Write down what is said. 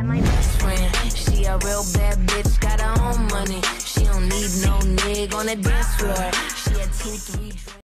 and my best friend. She a real bad bitch, got her own money. She don't need no nigga on the dance floor. She had two, three.